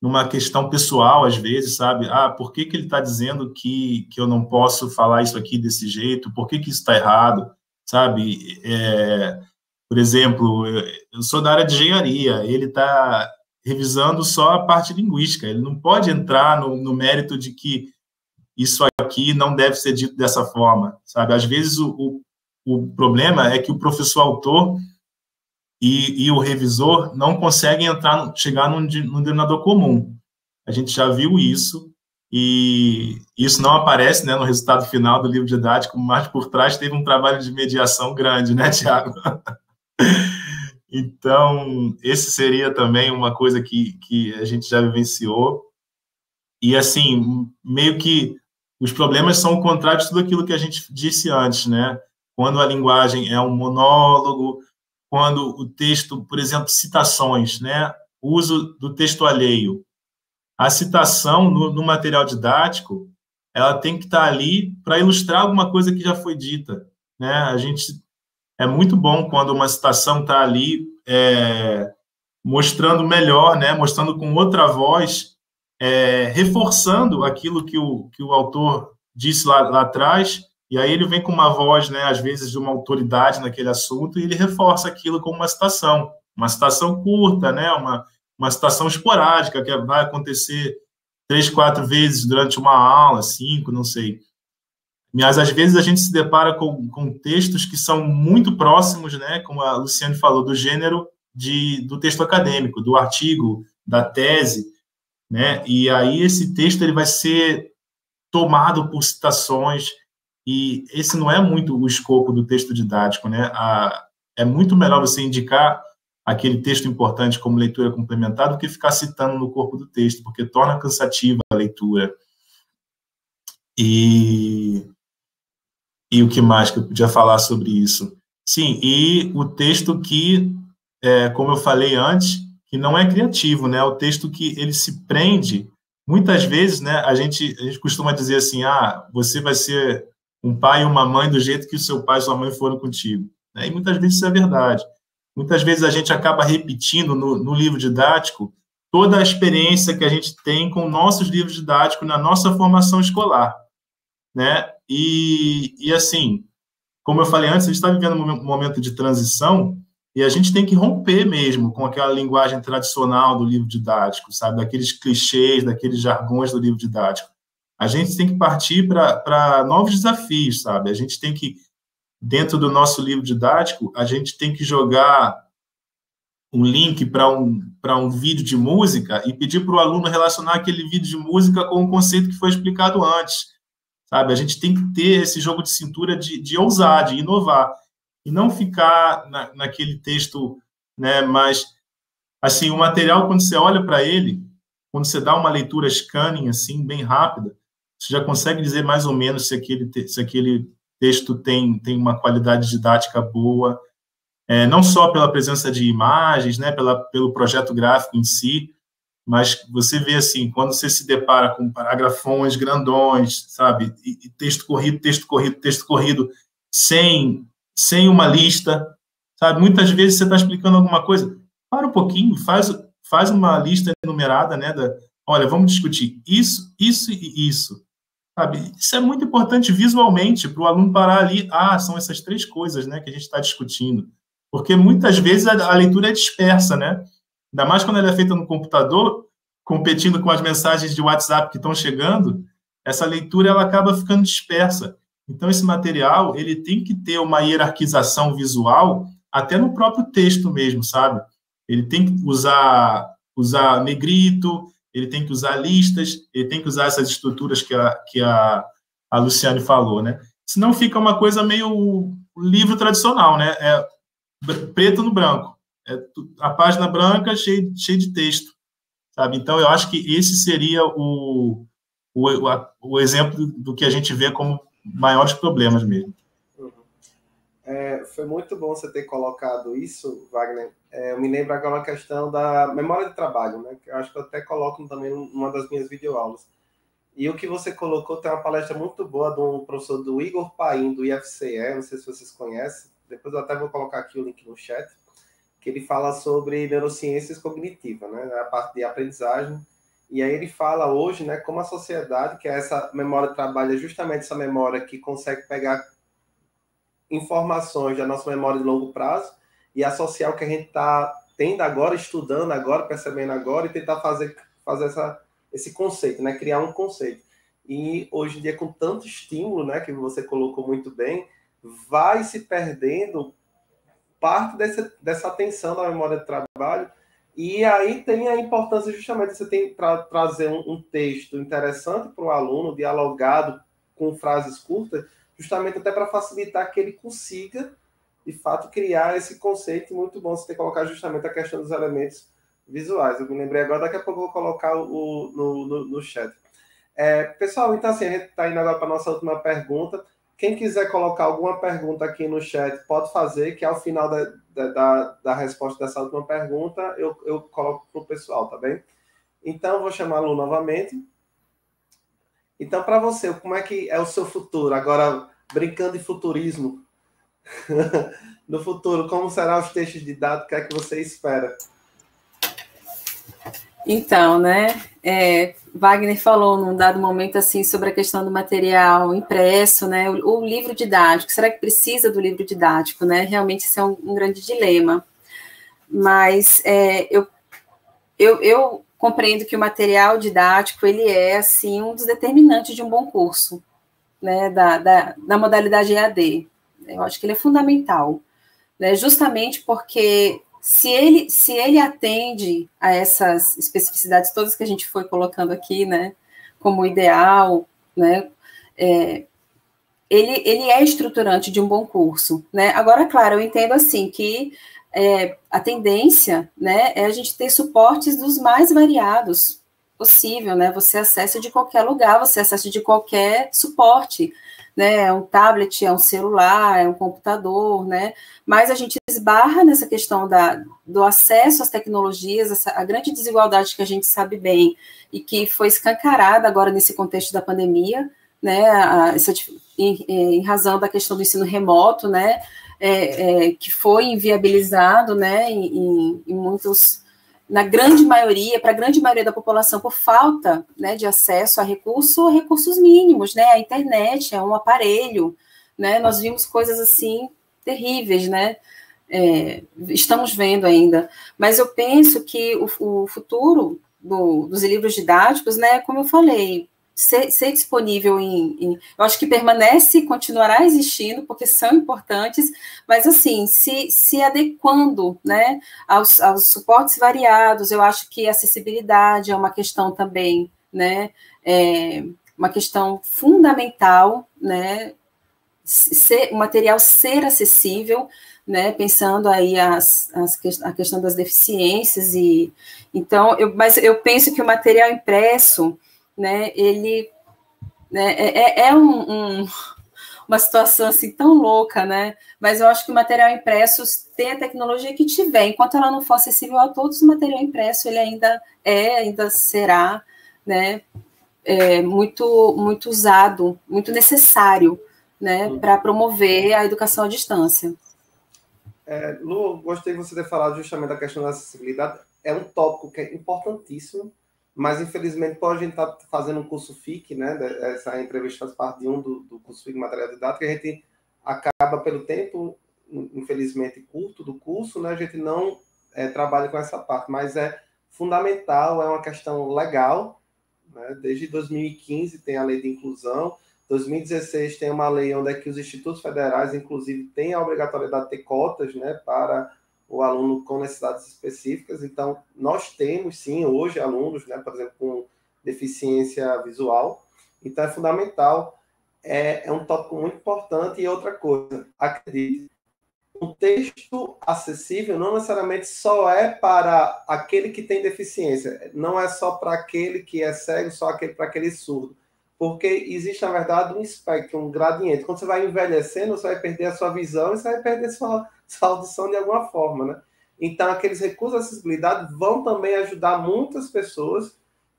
Speaker 3: numa questão pessoal às vezes, sabe? Ah, por que, que ele está dizendo que, que eu não posso falar isso aqui desse jeito? Por que, que isso está errado? Sabe? É, por exemplo, eu sou da área de engenharia, ele está revisando só a parte linguística, ele não pode entrar no, no mérito de que isso aqui não deve ser dito dessa forma, sabe? Às vezes o, o, o problema é que o professor autor e, e, o revisor não conseguem entrar, chegar num, num denominador comum. A gente já viu isso e isso não aparece né, no resultado final do livro didático, mas por trás teve um trabalho de mediação grande, né, [laughs] Tiago? então, esse seria também uma coisa que, que a gente já vivenciou. E, assim, meio que os problemas são o contrário de tudo aquilo que a gente disse antes, né? Quando a linguagem é um monólogo, quando o texto, por exemplo, citações, né? Uso do texto alheio. A citação no, no material didático, ela tem que estar ali para ilustrar alguma coisa que já foi dita, né? A gente é muito bom quando uma citação está ali é, mostrando melhor, né? Mostrando com outra voz é, reforçando aquilo que o, que o autor disse lá, lá atrás, e aí ele vem com uma voz, né, às vezes, de uma autoridade naquele assunto, e ele reforça aquilo com uma citação, uma citação curta, né, uma, uma citação esporádica, que vai acontecer três, quatro vezes durante uma aula, cinco, não sei. Mas, às vezes, a gente se depara com, com textos que são muito próximos, né, como a Luciane falou, do gênero de, do texto acadêmico, do artigo, da tese, né? E aí esse texto ele vai ser tomado por citações e esse não é muito o escopo do texto didático, né? A, é muito melhor você indicar aquele texto importante como leitura complementar do que ficar citando no corpo do texto, porque torna cansativa a leitura. E, e o que mais que eu podia falar sobre isso? Sim, e o texto que, é, como eu falei antes, que não é criativo, né? O texto que ele se prende. Muitas vezes, né? A gente, a gente costuma dizer assim: ah, você vai ser um pai e uma mãe do jeito que o seu pai e sua mãe foram contigo. Né? E muitas vezes isso é verdade. Muitas vezes a gente acaba repetindo no, no livro didático toda a experiência que a gente tem com nossos livros didáticos na nossa formação escolar, né? E, e assim, como eu falei antes, a gente está vivendo um momento de transição e a gente tem que romper mesmo com aquela linguagem tradicional do livro didático, sabe? Daqueles clichês, daqueles jargões do livro didático. A gente tem que partir para novos desafios, sabe? A gente tem que, dentro do nosso livro didático, a gente tem que jogar um link para um, um vídeo de música e pedir para o aluno relacionar aquele vídeo de música com o conceito que foi explicado antes, sabe? A gente tem que ter esse jogo de cintura de, de ousar, de inovar e não ficar na, naquele texto, né, mas assim, o material quando você olha para ele, quando você dá uma leitura scanning assim, bem rápida, você já consegue dizer mais ou menos se aquele se aquele texto tem tem uma qualidade didática boa, é, não só pela presença de imagens, né, pela, pelo projeto gráfico em si, mas você vê assim, quando você se depara com parágrafos grandões, sabe, e, e texto corrido, texto corrido, texto corrido, sem sem uma lista, sabe? Muitas vezes você está explicando alguma coisa, para um pouquinho, faz, faz uma lista enumerada, né? Da, olha, vamos discutir isso, isso e isso, sabe? Isso é muito importante visualmente para o aluno parar ali. Ah, são essas três coisas, né? Que a gente está discutindo, porque muitas vezes a, a leitura é dispersa, né? Ainda mais quando ela é feita no computador, competindo com as mensagens de WhatsApp que estão chegando, essa leitura ela acaba ficando dispersa. Então, esse material ele tem que ter uma hierarquização visual até no próprio texto mesmo, sabe? Ele tem que usar usar negrito, ele tem que usar listas, ele tem que usar essas estruturas que a, que a, a Luciane falou, né? Senão fica uma coisa meio livro tradicional, né? É preto no branco. É a página branca cheia, cheia de texto, sabe? Então, eu acho que esse seria o, o, o exemplo do que a gente vê como maiores problemas mesmo.
Speaker 1: É, foi muito bom você ter colocado isso, Wagner. É, eu me lembro agora a questão da memória de trabalho, né? Que eu acho que eu até coloco também numa das minhas videoaulas. E o que você colocou tem uma palestra muito boa do professor do Igor Paim, do IFCE, não sei se vocês conhecem, depois eu até vou colocar aqui o link no chat, que ele fala sobre neurociências cognitivas, né, a parte de aprendizagem, e aí ele fala hoje, né, como a sociedade, que é essa memória de trabalho, é justamente essa memória que consegue pegar informações da nossa memória de longo prazo e associar o que a gente está tendo agora, estudando agora, percebendo agora, e tentar fazer, fazer essa esse conceito, né? Criar um conceito. E hoje em dia, com tanto estímulo, né, que você colocou muito bem, vai se perdendo parte dessa, dessa atenção da memória de trabalho. E aí tem a importância justamente de você tem tra trazer um, um, texto interessante para o aluno, dialogado com frases curtas, justamente até para facilitar que ele consiga, de fato, criar esse conceito muito bom. Você que colocar justamente a questão dos elementos visuais. Eu me lembrei agora, daqui a pouco eu vou colocar o, no, no, no chat. É, pessoal, então assim, a gente está indo agora para a nossa última pergunta. Quem quiser colocar alguma pergunta aqui no chat, pode fazer, que ao final da, da, da resposta dessa última pergunta, eu, eu coloco para o pessoal, tá bem? Então, vou chamar a Lu novamente. Então, para você, como é que é o seu futuro? Agora, brincando de futurismo. [laughs] no futuro, como serão os textos de dados? O que é que você espera?
Speaker 2: Então, né? É, Wagner falou num dado momento assim sobre a questão do material impresso, né? O, o livro didático. Será que precisa do livro didático, né? Realmente isso é um, um grande dilema. Mas é, eu, eu, eu compreendo que o material didático ele é assim um dos determinantes de um bom curso, né? Da, da, da modalidade EAD. Eu acho que ele é fundamental, né? Justamente porque se ele, se ele atende a essas especificidades todas que a gente foi colocando aqui, né, como ideal, né, é, ele, ele é estruturante de um bom curso, né? Agora, claro, eu entendo assim que é, a tendência, né, é a gente ter suportes dos mais variados possível, né? Você acessa de qualquer lugar, você acessa de qualquer suporte né? É um tablet, é um celular, é um computador, né? Mas a gente esbarra nessa questão da, do acesso às tecnologias, essa, a grande desigualdade que a gente sabe bem e que foi escancarada agora nesse contexto da pandemia, né? A, essa, em, em, razão da questão do ensino remoto, né? É, é, que foi inviabilizado, né? em, em muitos na grande maioria, para a grande maioria da população, por falta né, de acesso a recurso, recursos mínimos, né? A internet é um aparelho, né? Nós vimos coisas assim terríveis, né? É, estamos vendo ainda, mas eu penso que o, o futuro do, dos livros didáticos, né? Como eu falei, ser, ser disponível em, em, Eu acho que permanece, continuará existindo, porque são importantes, mas assim, se, se adequando né, aos, aos suportes variados, eu acho que acessibilidade é uma questão também, né? É uma questão fundamental, né? Ser, o material ser acessível, né, pensando aí as, as, a questão das deficiências e então eu, mas eu penso que o material impresso né, ele né, é, é, é um, um, uma situação assim tão louca, né? Mas eu acho que o material impresso tem a tecnologia que tiver, enquanto ela não for acessível a todos, o material impresso ele ainda é, ainda será, né? É, muito, muito usado, muito necessário, né? Uhum. Para promover a educação à distância.
Speaker 1: É, Lu, gostei de você ter falado justamente da questão da acessibilidade. É um tópico que é importantíssimo mas infelizmente, pode a gente estar tá fazendo um curso FIC, né? Essa entrevista faz parte de um do, do curso FIC Material Didático, a gente acaba pelo tempo, infelizmente, curto do curso, né? A gente não é, trabalha com essa parte, mas é fundamental, é uma questão legal. Né? Desde 2015 tem a lei de inclusão, 2016 tem uma lei onde é que os institutos federais, inclusive, têm a obrigatoriedade de ter cotas né, para o aluno com necessidades específicas. Então, nós temos, sim, hoje alunos, né, por exemplo, com deficiência visual. Então, é fundamental. É, é um tópico muito importante. E outra coisa, acredite, um texto acessível não necessariamente só é para aquele que tem deficiência, não é só para aquele que é cego, só aquele para aquele surdo. Porque existe, na verdade, um espectro, um gradiente. Quando você vai envelhecendo, você vai perder a sua visão e você vai perder sua, sua audição de alguma forma, né? Então, aqueles recursos de acessibilidade vão também ajudar muitas pessoas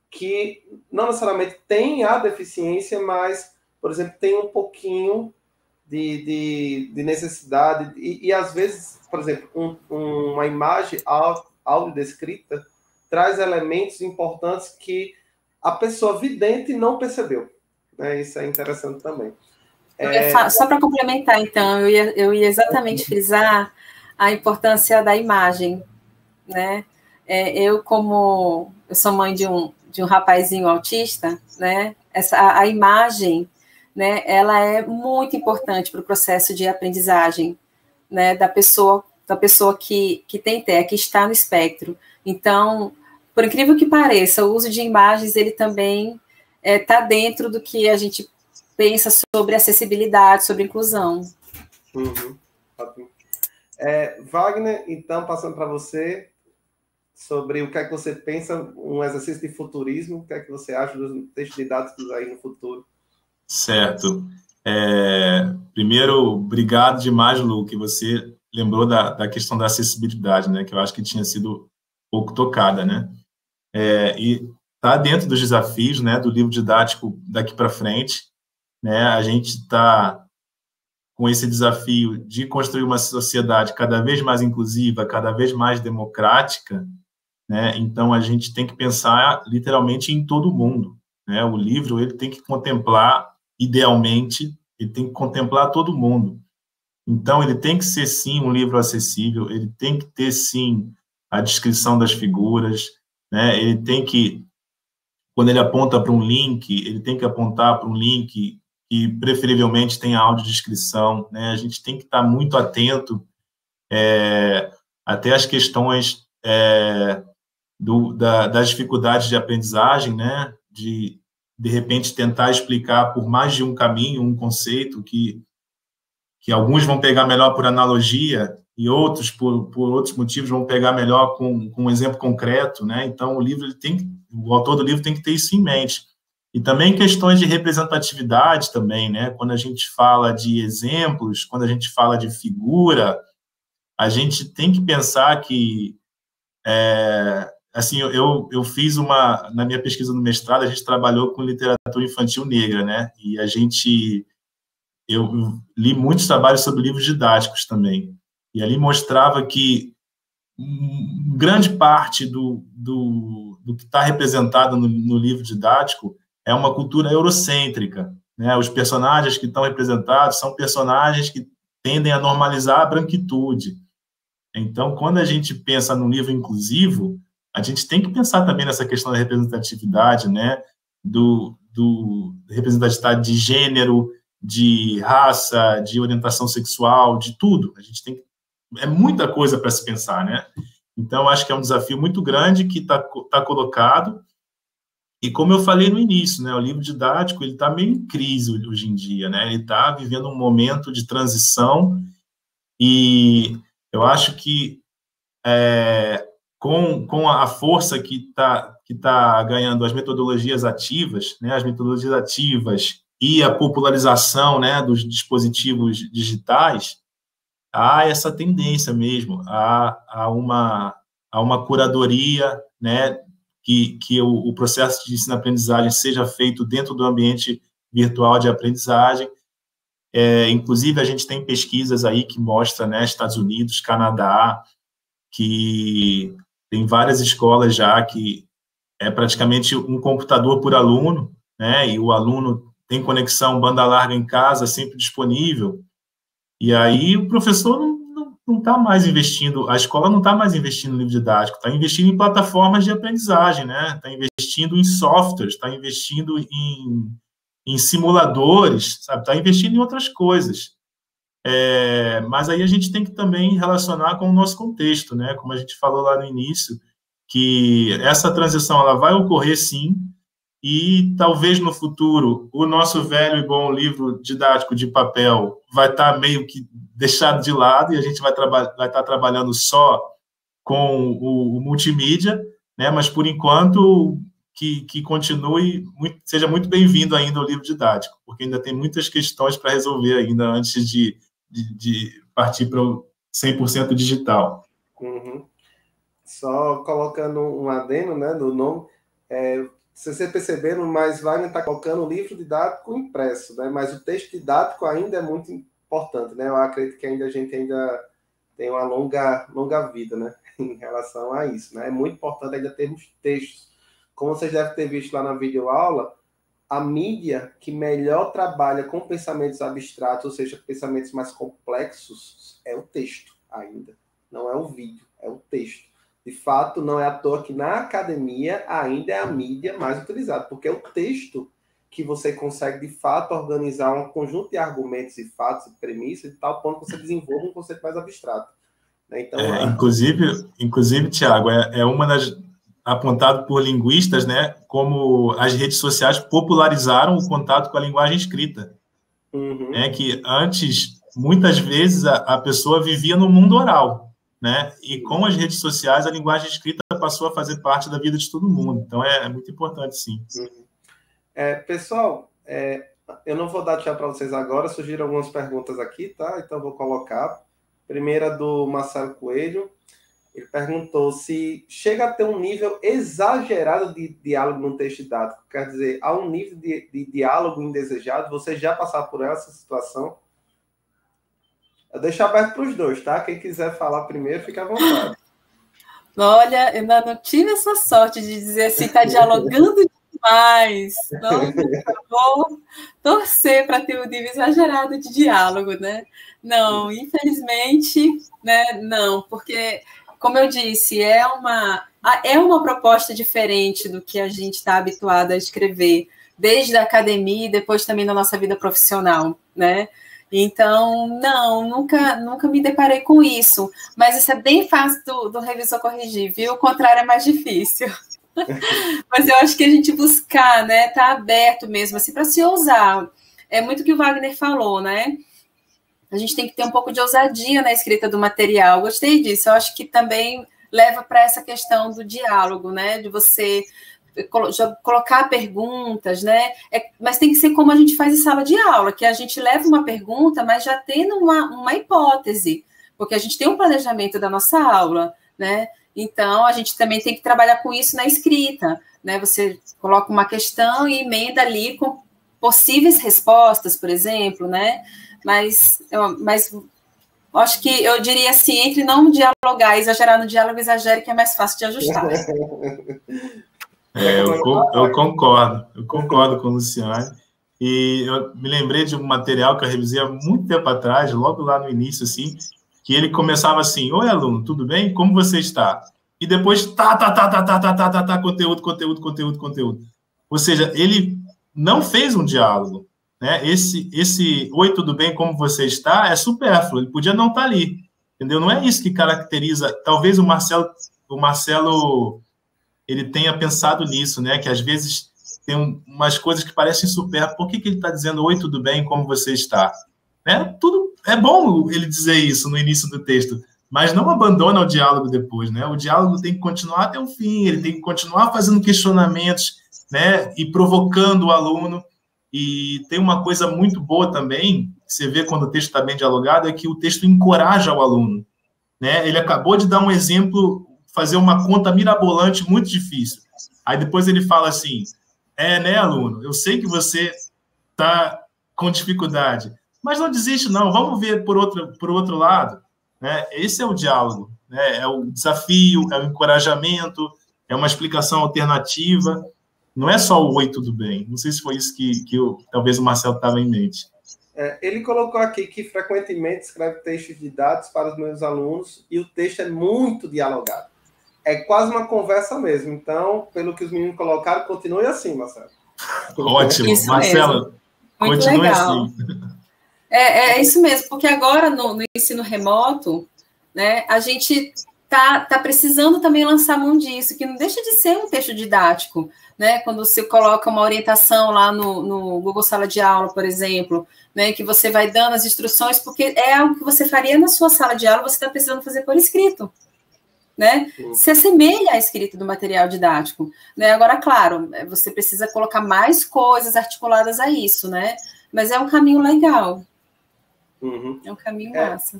Speaker 1: que não necessariamente têm a deficiência, mas, por exemplo, têm um pouquinho de, de, de necessidade. E, e, às vezes, por exemplo, um, uma imagem áudio descrita traz elementos importantes que a pessoa vidente não percebeu. Né? Isso é interessante também.
Speaker 2: É... Só para complementar, então, eu ia, eu ia exatamente frisar a importância da imagem. Né? É, eu, como eu sou mãe de um, de um rapazinho autista, né? Essa, a, a imagem né, ela é muito importante para o processo de aprendizagem, né, da pessoa, da pessoa que, que tem TEA, que está no espectro. Então, por incrível que pareça, o uso de imagens, ele também está é, tá dentro do que a gente pensa sobre acessibilidade, sobre inclusão.
Speaker 1: Uhum. É, Wagner, então, passando para você, sobre o que é que você pensa, um exercício de futurismo, o que é que você acha dos textos didáticos aí no futuro?
Speaker 3: Certo. É, primeiro, obrigado demais, Lu, que você lembrou da, da questão da acessibilidade, né, que eu acho que tinha sido pouco tocada, né, é, e está dentro dos desafios, né, do livro didático daqui para frente, né, a gente está com esse desafio de construir uma sociedade cada vez mais inclusiva, cada vez mais democrática, né, então a gente tem que pensar literalmente em todo mundo, né, o livro ele tem que contemplar idealmente, ele tem que contemplar todo mundo. Então, ele tem que ser, sim, um livro acessível, ele tem que ter, sim, a descrição das figuras, né? ele tem que, quando ele aponta para um link, ele tem que apontar para um link que, preferivelmente, tenha audiodescrição. Né? A gente tem que estar muito atento é, até as questões é, do, da, das dificuldades de aprendizagem, né? de de repente tentar explicar por mais de um caminho um conceito que que alguns vão pegar melhor por analogia e outros por, por outros motivos vão pegar melhor com, com um exemplo concreto, né? Então o livro ele tem o autor do livro tem que ter isso em mente. E também questões de representatividade também, né? Quando a gente fala de exemplos, quando a gente fala de figura, a gente tem que pensar que é, assim, eu, eu fiz uma, na minha pesquisa no mestrado, a gente trabalhou com literatura infantil negra, né, e a gente, eu li muitos trabalhos sobre livros didáticos também, e ali mostrava que grande parte do, do, do que está representado no, no, livro didático é uma cultura eurocêntrica, né, os personagens que estão representados são personagens que tendem a normalizar a branquitude, então, quando a gente pensa no livro inclusivo, a gente tem que pensar também nessa questão da representatividade, né? Do, do representatividade de gênero, de raça, de orientação sexual, de tudo. A gente tem é muita coisa para se pensar, né? Então acho que é um desafio muito grande que está tá colocado. E como eu falei no início, né, o livro didático ele está meio em crise hoje em dia, né? Ele está vivendo um momento de transição e eu acho que é, com, com a força que está que tá ganhando as metodologias ativas, né, as metodologias ativas e a popularização né, dos dispositivos digitais, há essa tendência mesmo a, uma, a uma curadoria, né, que, que o, o processo de ensino-aprendizagem seja feito dentro do ambiente virtual de aprendizagem. É, inclusive, a gente tem pesquisas aí que mostram, né, Estados Unidos, Canadá, que tem várias escolas já que é praticamente um computador por aluno, né? E o aluno tem conexão banda larga em casa, sempre disponível. E aí o professor não está mais investindo, a escola não está mais investindo no livro didático, está investindo em plataformas de aprendizagem, né? Está investindo em softwares, está investindo em, em simuladores, sabe? Está investindo em outras coisas. É, mas aí a gente tem que também relacionar com o nosso contexto, né? Como a gente falou lá no início, que essa transição ela vai ocorrer sim, e talvez no futuro o nosso velho e bom livro didático de papel vai estar tá meio que deixado de lado e a gente vai, vai estar tá trabalhando só com o, o multimídia, né? Mas por enquanto que, que continue, muito, seja muito bem-vindo ainda o livro didático, porque ainda tem muitas questões para resolver ainda antes de, de, de partir para o 100% digital.
Speaker 1: Uhum. Só colocando um adendo né, no nome, é, se você perceberam, mas Wagner está colocando o livro didático impresso, né? mas o texto didático ainda é muito importante. Né? Eu acredito que ainda a gente ainda tem uma longa, longa vida né? [laughs] em relação a isso. Né? É muito importante ainda termos textos como vocês devem ter visto lá na videoaula, a mídia que melhor trabalha com pensamentos abstratos, ou seja, pensamentos mais complexos, é o texto ainda. Não é o vídeo, é o texto. De fato, não é à toa que na academia ainda é a mídia mais utilizada, porque é o texto que você consegue, de fato, organizar um conjunto de argumentos e fatos e premissas de tal ponto que você desenvolva um conceito mais abstrato.
Speaker 3: Né? Então, é, a... inclusive, inclusive, Tiago, é, é uma das, apontado por linguistas, né, como as redes sociais popularizaram o contato com a linguagem escrita. Uhum. Né, que antes, muitas vezes, a, a, pessoa vivia no mundo oral, né, e com as redes sociais, a linguagem escrita passou a fazer parte da vida de todo mundo. Então, é, é muito importante, sim.
Speaker 1: Uhum. É, pessoal, é, eu não vou dar tchau para vocês agora, surgiram algumas perguntas aqui, tá? Então, vou colocar. Primeira do Marcelo Coelho. Ele perguntou se chega a ter um nível exagerado de diálogo no texto didático. Quer dizer, há um nível de, de diálogo indesejado. Você já passar por essa situação? Eu deixo aberto para os dois, tá? Quem quiser falar primeiro, fica à vontade.
Speaker 2: Olha, eu não tive essa sorte de dizer assim, está dialogando demais. Não, vou torcer para ter um nível exagerado de diálogo, né? Não, infelizmente, né? Não, porque como eu disse, é uma, é uma proposta diferente do que a gente está habituado a escrever, desde a academia e depois também na nossa vida profissional, né? Então, não, nunca, nunca me deparei com isso. Mas isso é bem fácil do, do revisor corrigir, viu? O contrário é mais difícil. [laughs] Mas eu acho que a gente buscar, né? Tá aberto mesmo, assim, para se ousar. É muito o que o Wagner falou, né? a gente tem que ter um pouco de ousadia na escrita do material. Gostei disso. Eu acho que também leva para essa questão do diálogo, né? De você colocar perguntas, né? É, mas tem que ser como a gente faz em sala de aula, que a gente leva uma pergunta, mas já tendo uma, uma hipótese, porque a gente tem um planejamento da nossa aula, né? Então a gente também tem que trabalhar com isso na escrita, né? Você coloca uma questão e emenda ali com possíveis respostas, por exemplo, né? mas, mas acho que eu diria assim, entre não dialogar exagerar no diálogo, exagere que é mais fácil de ajustar. [laughs]
Speaker 3: É, eu, eu, concordo, eu concordo com o Luciano. E eu me lembrei de um material que eu revisei há muito tempo atrás, logo lá no início, assim, que ele começava assim: Oi, aluno, tudo bem? Como você está? E depois, tá, tá, tá, tá, tá, tá, tá, tá, tá, conteúdo, conteúdo, conteúdo, conteúdo. Ou seja, ele não fez um diálogo, né? Esse, esse oi, tudo bem, como você está, é supérfluo, ele podia não estar tá ali, entendeu? Não é isso que caracteriza, talvez o Marcelo, o Marcelo, ele tenha pensado nisso, né? Que às vezes tem umas coisas que parecem supérfluas, por que, que ele está dizendo oi, tudo bem, como você está? Né? Tudo, é bom ele dizer isso no início do texto, mas não abandona o diálogo depois, né? O diálogo tem que continuar até o fim, ele tem que continuar fazendo questionamentos, né? E provocando o aluno. E tem uma coisa muito boa também, você vê quando o texto está bem dialogado, é que o texto encoraja o aluno. Né? Ele acabou de dar um exemplo, fazer uma conta mirabolante muito difícil. Aí depois ele fala assim: é, né, aluno? Eu sei que você está com dificuldade, mas não desiste, não. Vamos ver por outro, por outro lado. Né? Esse é o diálogo, né? é o desafio, é o encorajamento, é uma explicação alternativa não é só o oi, tudo bem. Não sei se foi isso que, que eu, talvez o Marcelo estava em mente.
Speaker 1: É, ele colocou aqui que frequentemente escreve textos de dados para os meus alunos e o texto é muito dialogado. É quase uma conversa mesmo. Então, pelo que os meninos colocaram, continue assim, Marcelo.
Speaker 3: Ótimo. Isso Marcelo, continue assim.
Speaker 2: É, é isso mesmo, porque agora no, no ensino remoto, né, a gente tá, tá precisando também lançar mão disso, que não deixa de ser um texto didático, né? Quando você coloca uma orientação lá no, no Google Sala de Aula, por exemplo, né? Que você vai dando as instruções, porque é algo que você faria na sua sala de aula, você está precisando fazer por escrito. Né? Se assemelha à escrita do material didático. Né? Agora, claro, você precisa colocar mais coisas articuladas a isso, né? Mas é um caminho legal.
Speaker 1: Uhum.
Speaker 2: É um caminho é, massa.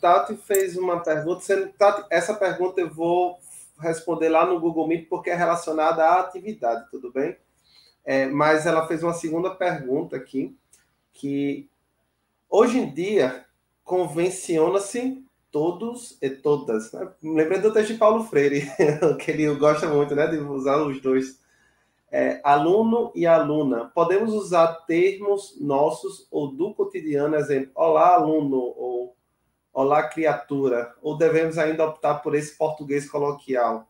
Speaker 1: Tati fez uma pergunta. Tati, essa pergunta eu vou responder lá no Google Meet porque é relacionada à atividade, tudo bem? É, mas ela fez uma segunda pergunta aqui, que hoje em dia convenciona-se todos e todas. Né? Lembrando do texto de Paulo Freire, [laughs] que ele gosta muito né, de usar os dois. É, aluno e aluna. Podemos usar termos nossos ou do cotidiano, exemplo, olá, aluno, ou Olá, criatura. Ou devemos ainda optar por esse português coloquial?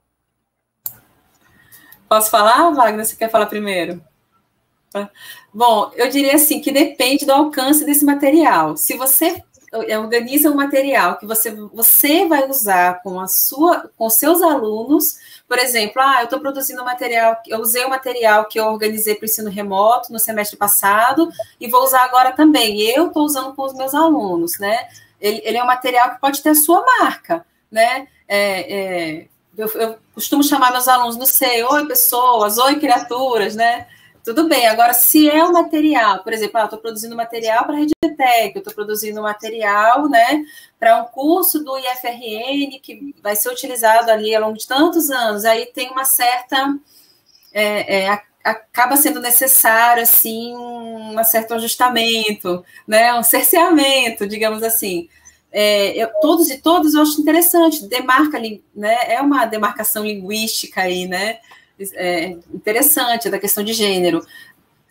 Speaker 2: Posso falar, Wagner? Você quer falar primeiro? Bom, eu diria assim que depende do alcance desse material. Se você organiza um material que você, você vai usar com a sua, com seus alunos, por exemplo, ah, eu estou produzindo um material, eu usei o material que eu organizei para o ensino remoto no semestre passado e vou usar agora também. Eu estou usando com os meus alunos, né? ele, ele, é um material que pode ter a sua marca, né? É, é, eu, eu, costumo chamar meus alunos, não sei, oi pessoas, oi criaturas, né? Tudo bem, agora se é um material, por exemplo, ah, eu estou produzindo material para a Redtech, eu estou produzindo material né, para um curso do IFRN que vai ser utilizado ali ao longo de tantos anos, aí tem uma certa. É, é, acaba sendo necessário assim um certo ajustamento, né, um cerceamento, digamos assim. É, eu, todos e todas eu acho interessante, demarca, né, é uma demarcação linguística aí, né, é interessante da questão de gênero.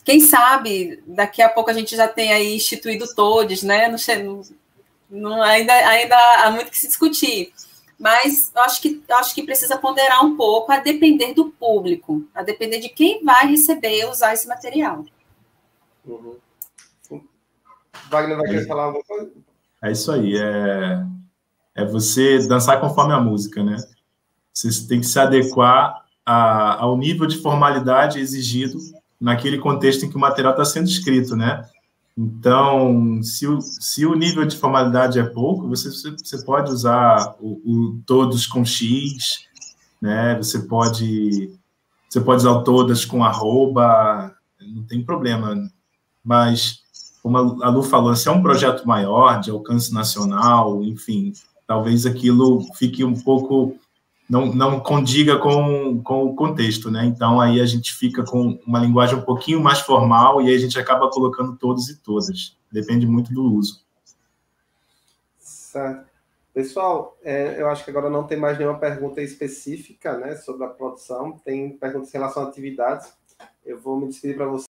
Speaker 2: Quem sabe daqui a pouco a gente já tem aí instituído todos, né, não, não, ainda, ainda há muito que se discutir mas eu acho que eu acho que precisa ponderar um pouco a depender do público, a depender de quem vai receber usar esse material.
Speaker 1: Uhum. Wagner vai querer falar alguma coisa?
Speaker 3: É isso aí, é, é você dançar conforme a música, né? Você tem que se adequar a, ao nível de formalidade exigido naquele contexto em que o material está sendo escrito, né? Então, se o, se o nível de formalidade é pouco, você, você pode usar o, o todos com X, né? Você pode você pode usar o todas com arroba, não tem problema. Mas, como a Lu falou, se é um projeto maior, de alcance nacional, enfim, talvez aquilo fique um pouco não, não condiga com, com o contexto, né? Então aí a gente fica com uma linguagem um pouquinho mais formal e aí a gente acaba colocando todos e todas. Depende muito do uso.
Speaker 1: Certo. Pessoal, é, eu acho que agora não tem mais nenhuma pergunta específica né, sobre a produção. Tem perguntas em relação a atividades. Eu vou me despedir para vocês.